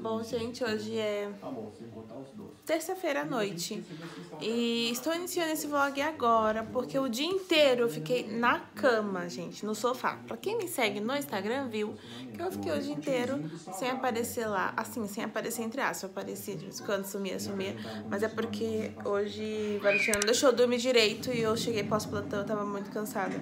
Bom, gente, hoje é Tá terça-feira à noite. E estou iniciando esse vlog agora porque o dia inteiro eu fiquei na cama, gente, no sofá. Pra quem me segue no Instagram viu que eu fiquei o dia inteiro sem aparecer lá. Assim, sem aparecer entre aspas. Eu aparecia de vez em quando, sumia, sumia. Mas é porque hoje Valentina não deixou eu dormir direito e eu cheguei pós-plantão, eu tava muito cansada.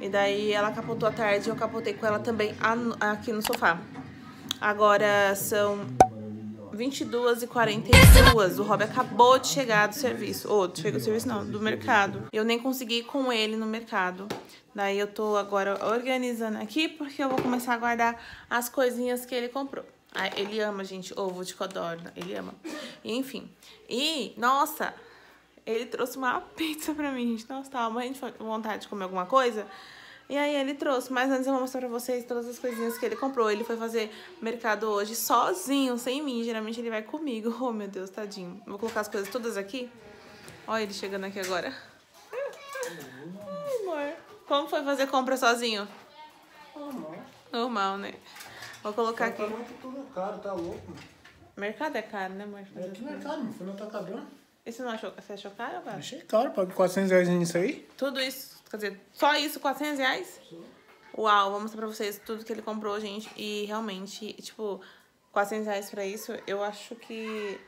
E daí ela capotou à tarde e eu capotei com ela também aqui no sofá. Agora são 22 e 42 O Rob acabou de chegar do serviço. Ou, chegou do serviço não, do mercado. Eu nem consegui ir com ele no mercado. Daí eu tô agora organizando aqui porque eu vou começar a guardar as coisinhas que ele comprou. Ah, ele ama, gente, ovo de codorna. Ele ama. Enfim. E, nossa, ele trouxe uma pizza pra mim, gente. Nossa, tava morrendo de vontade de comer alguma coisa. E aí ele trouxe, mas antes eu vou mostrar pra vocês todas as coisinhas que ele comprou. Ele foi fazer mercado hoje sozinho, sem mim. Geralmente ele vai comigo. Oh, meu Deus, tadinho. Vou colocar as coisas todas aqui. Olha ele chegando aqui agora. Ai, amor. Como foi fazer compra sozinho? Normal. Normal, né? Vou colocar aqui. Tá muito tudo caro, tá louco. Mercado é caro, né, amor? É que caro, meu filho não tá acabando. E você não achou, você achou caro, cara? Achei caro, paguei 400 reais nisso aí. Tudo isso, quer dizer, só isso, 400 reais? Uau, vou mostrar pra vocês tudo que ele comprou, gente. E realmente, tipo, 400 reais pra isso, eu acho que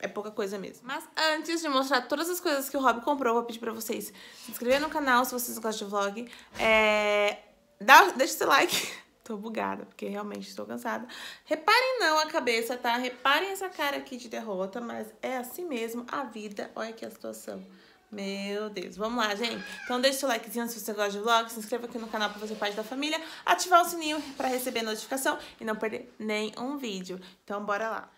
é pouca coisa mesmo. Mas antes de mostrar todas as coisas que o Rob comprou, vou pedir pra vocês se inscrever no canal se vocês gostam de vlog. É... Dá, deixa seu like. Tô bugada, porque realmente estou cansada. Reparem não a cabeça, tá? Reparem essa cara aqui de derrota, mas é assim mesmo a vida. Olha aqui a situação. Meu Deus, vamos lá, gente. Então deixa o likezinho se você gosta de vlog, se inscreva aqui no canal para fazer parte da família, ativar o sininho para receber notificação e não perder nenhum vídeo. Então bora lá.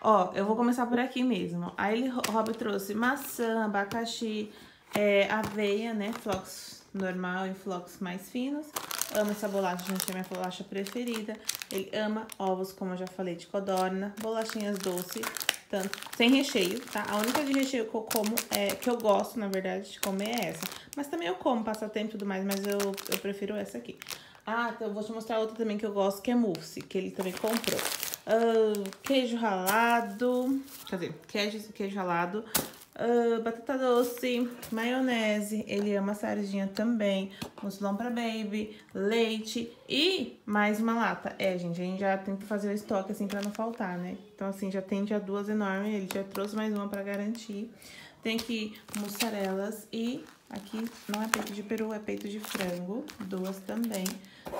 Ó, eu vou começar por aqui mesmo. Aí o Rob trouxe maçã, abacaxi, é, aveia, né, flocos normal e flocos mais finos. Ama essa bolacha, gente, é minha bolacha preferida. Ele ama ovos, como eu já falei, de codorna, bolachinhas doces, tanto, sem recheio, tá? A única de recheio que eu como, é, que eu gosto, na verdade, de comer é essa. Mas também eu como passatempo e tudo mais, mas eu, eu prefiro essa aqui. Ah, então eu vou te mostrar outra também que eu gosto, que é mousse, que ele também comprou. Ah, queijo ralado, dizer, queijo, queijo ralado, ah, batata doce, maionese, ele ama sardinha também, mucilão pra baby, leite e mais uma lata. É, gente, a gente já tenta fazer o estoque assim pra não faltar, né? Então assim, já tem já duas enormes, ele já trouxe mais uma pra garantir. Tem aqui mussarelas e aqui não é peito de peru, é peito de frango, duas também,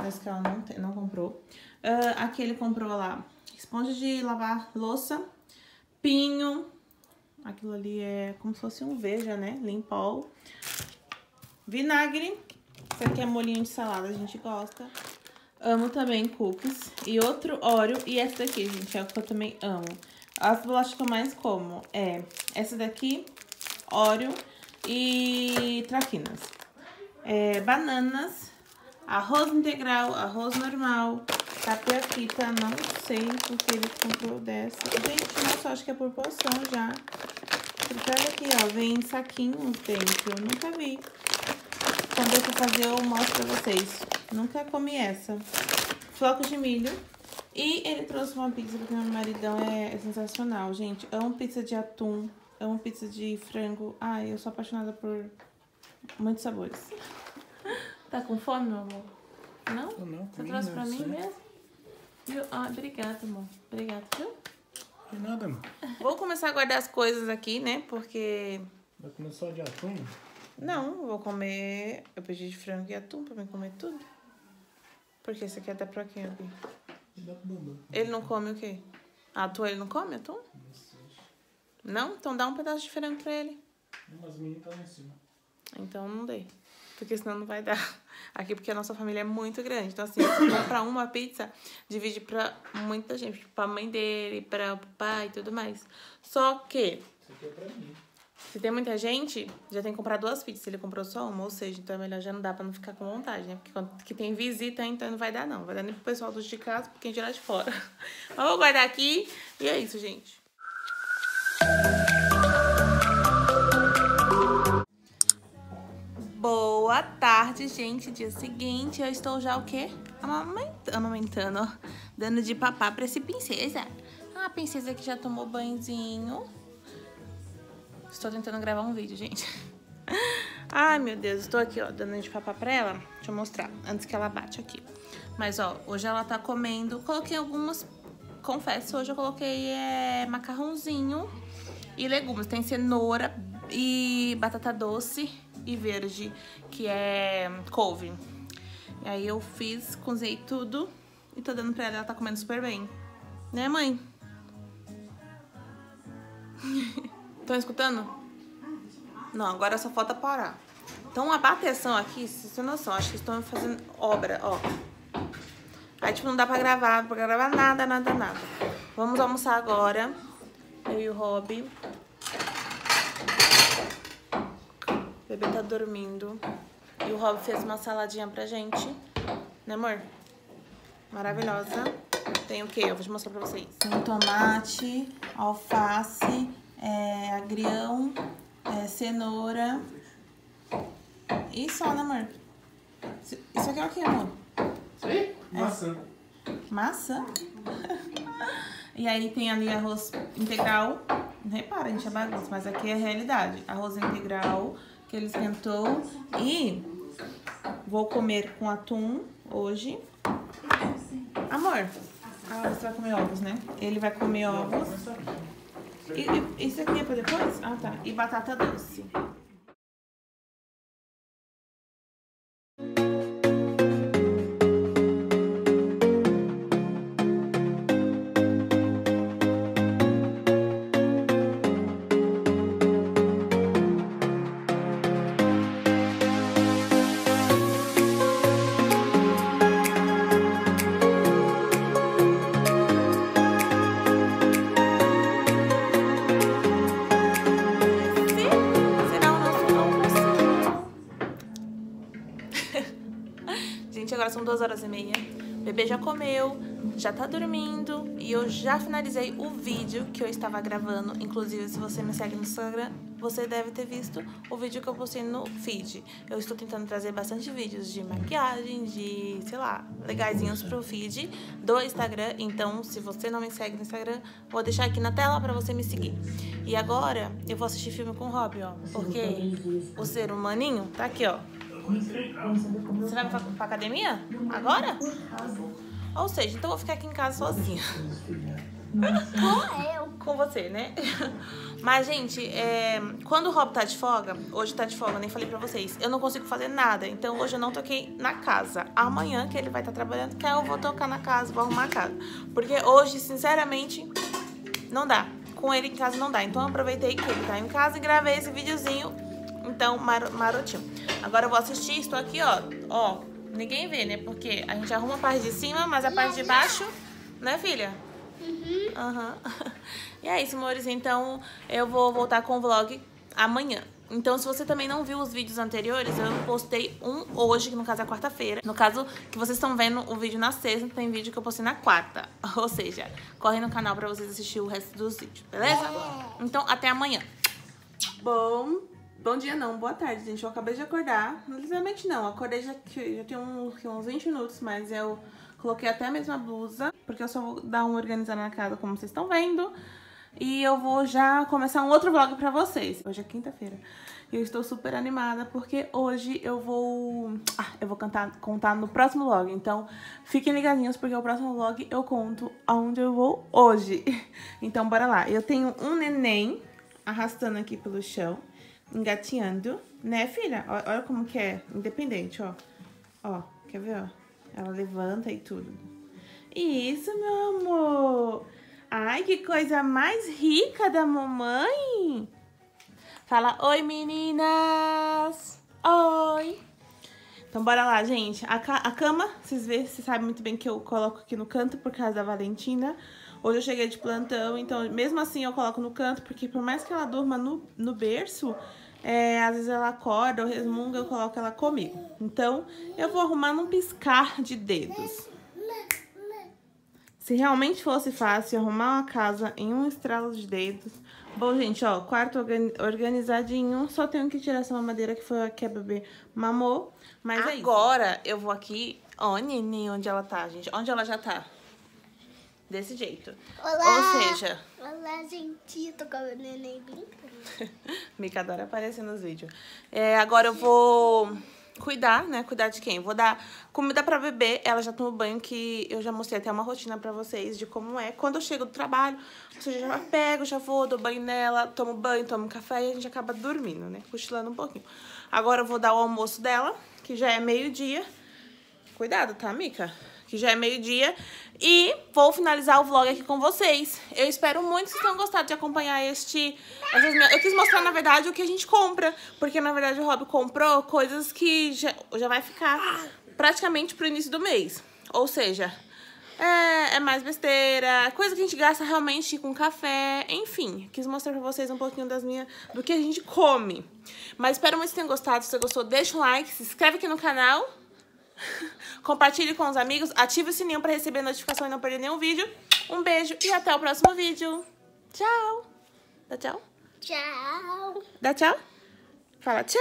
mas que ela não, tem, não comprou. Ah, aqui ele comprou lá esponja de lavar louça, pinho, aquilo ali é como se fosse um veja, né? Limpol. Vinagre, isso aqui é molinho de salada, a gente gosta. Amo também cookies. E outro óleo. E essa daqui, gente, é o que eu também amo. As bolachas que eu mais como é essa daqui, óleo e traquinas. É, bananas, arroz integral, arroz normal, tapioquita, não sei porque ele comprou dessa. Gente, nossa, acho que é por porção já. Porque olha aqui, ó, vem saquinhos dentro, eu nunca vi. Quando eu for fazer, eu mostro pra vocês. Nunca comi essa. Flocos de milho. E ele trouxe uma pizza, porque meu maridão é, é sensacional, gente. Amo pizza de atum, amo pizza de frango. Ai, eu sou apaixonada por muitos sabores. Tá com fome, meu amor? Não? Eu não, Você trouxe não pra mim mesmo? Viu? Ah, obrigada, amor. Obrigada, viu? Não nada, mano. Vou começar a guardar as coisas aqui, né? Porque... Vai comer só de atum? Não, vou comer... Eu pedi de frango e atum pra mim comer tudo. Porque esse aqui é até pra quem, Bambam. Ele não come o quê? Atum ele não come atum? Não? Então dá um pedaço de frango pra ele. Umas meninas tá lá em cima. Então não dei. Porque senão não vai dar. Aqui porque a nossa família é muito grande. Então, assim, se comprar uma pizza, divide pra muita gente. Tipo, pra mãe dele, pra pai e tudo mais. Só que, é se tem muita gente, já tem que comprar duas pizzas. Ele comprou só uma, ou seja, então é melhor já não dá pra não ficar com vontade, né? Porque quando que tem visita, então não vai dar, não. Vai dar nem pro pessoal dos de casa, porque a gente lá de fora. Mas vou guardar aqui. E é isso, gente. Boa tarde, gente. Dia seguinte, eu estou já o quê? Amamenta- Amamentando. Dando de papá pra esse princesa. Ah, a princesa que já tomou banhozinho. Estou tentando gravar um vídeo, gente. Ai, meu Deus, estou aqui, ó, dando de papá pra ela. Deixa eu mostrar, antes que ela bate aqui. Mas, ó, hoje ela tá comendo... Coloquei algumas... Confesso, hoje eu coloquei é, macarrãozinho e legumes. Tem cenoura e batata doce e verde, que é couve. E aí eu fiz, cozinhei tudo e tô dando pra ela. Ela tá comendo super bem. Né, mãe? Estão escutando? Não, agora só falta parar. Então, a bateção aqui, se você não noção, acho que estão fazendo obra, ó. Aí, tipo, não dá pra gravar, pra gravar nada, nada, nada. Vamos almoçar agora. Eu e o Rob. O bebê tá dormindo. E o Rob fez uma saladinha pra gente. Né, amor? Maravilhosa. Tem o quê? Eu vou te mostrar pra vocês. Tem tomate, alface, é, agrião, é, cenoura. E só, né, amor? Isso aqui é o que, amor? Isso aí? Maçã. Maçã? e aí tem ali arroz integral. Repara, gente, é bagunça, mas aqui é a realidade. Arroz integral que ele esquentou. E vou comer com atum hoje. Amor, ah, você vai comer ovos, né? Ele vai comer ovos. E, e, isso aqui é pra depois? Ah, tá. E batata doce. Gente, agora são duas horas e meia. O bebê já comeu, já tá dormindo e eu já finalizei o vídeo que eu estava gravando. Inclusive, se você me segue no Instagram, você deve ter visto o vídeo que eu postei no feed. Eu estou tentando trazer bastante vídeos de maquiagem, de, sei lá, legaisinhos pro feed do Instagram. Então, se você não me segue no Instagram, vou deixar aqui na tela pra você me seguir. E agora, eu vou assistir filme com o Rob, ó. Porque o ser humaninho tá aqui, ó. Você vai pra, pra academia? Agora? Ou seja, então eu vou ficar aqui em casa sozinha. Com eu. Com você, né? Mas, gente, é, quando o Rob tá de folga, hoje tá de folga, nem falei pra vocês, eu não consigo fazer nada. Então hoje eu não toquei na casa. Amanhã que ele vai estar trabalhando, que eu vou tocar na casa, vou arrumar a casa. Porque hoje, sinceramente, não dá. Com ele em casa não dá. Então eu aproveitei que ele tá em casa e gravei esse videozinho. Então, mar marotinho. Agora eu vou assistir, estou aqui, ó. Ó, ninguém vê, né? Porque a gente arruma a parte de cima, mas a parte de baixo, né, filha? Aham. E é isso, amores. Então, eu vou voltar com o vlog amanhã. Então, se você também não viu os vídeos anteriores, eu postei um hoje, que no caso é quarta-feira. No caso, que vocês estão vendo o vídeo na sexta, tem vídeo que eu postei na quarta. Ou seja, corre no canal pra vocês assistir o resto dos vídeos, beleza? Então, até amanhã. Bom, bom dia não, boa tarde, gente. Eu acabei de acordar. Literalmente não, acordei já, já tem uns, uns 20 minutos, mas eu coloquei até a mesma blusa, porque eu só vou dar uma organizada na casa, como vocês estão vendo. E eu vou já começar um outro vlog pra vocês. Hoje é quinta-feira. E eu estou super animada porque hoje eu vou... Ah, eu vou cantar, contar no próximo vlog. Então, fiquem ligadinhos porque o próximo vlog eu conto aonde eu vou hoje. Então, bora lá. Eu tenho um neném arrastando aqui pelo chão, engatinhando. Né, filha? Olha como que é. Independente, ó. Ó, quer ver, ó? Ela levanta e tudo. Isso, meu amor. Ai, que coisa mais rica da mamãe. Fala, oi, meninas. Oi. Então, bora lá, gente. A, ca- a cama, vocês vê, vocês sabem muito bem que eu coloco aqui no canto por causa da Valentina. Hoje eu cheguei de plantão, então mesmo assim eu coloco no canto, porque por mais que ela durma no, no berço, é, às vezes ela acorda ou resmunga, eu coloco ela comigo. Então, eu vou arrumar num piscar de dedos. Se realmente fosse fácil arrumar uma casa em um estralo de dedos. Bom, gente, ó, quarto organi- organizadinho. Só tenho que tirar essa mamadeira que foi a que a bebê mamou. Mas é. Agora eu vou aqui. Ó, neném, onde ela tá, gente? Onde ela já tá? Desse jeito. Olá. Ou seja, Olá, gente. Eu tô com meu neném brincando. Mica adora aparecer nos vídeos. É, agora eu vou cuidar, né? Cuidar de quem? Vou dar comida pra beber. Ela já tomou banho, que eu já mostrei até uma rotina pra vocês de como é. Quando eu chego do trabalho, ou seja, já pego, já vou, dou banho nela, tomo banho, tomo café e a gente acaba dormindo, né? Cochilando um pouquinho. Agora eu vou dar o almoço dela, que já é meio-dia. Cuidado, tá, Mica? Que já é meio-dia. E vou finalizar o vlog aqui com vocês. Eu espero muito que vocês tenham gostado de acompanhar este... minhas- Eu quis mostrar, na verdade, o que a gente compra. Porque, na verdade, o Rob comprou coisas que já, já vai ficar praticamente pro início do mês. Ou seja, é, é mais besteira, coisa que a gente gasta realmente com café, enfim. Quis mostrar pra vocês um pouquinho das minhas, do que a gente come. Mas espero muito que tenham gostado. Se você gostou, deixa um like, se inscreve aqui no canal. Compartilhe com os amigos, ative o sininho para receber notificação e não perder nenhum vídeo. Um beijo e até o próximo vídeo. Tchau. Dá tchau? Tchau. Dá tchau? Fala tchau.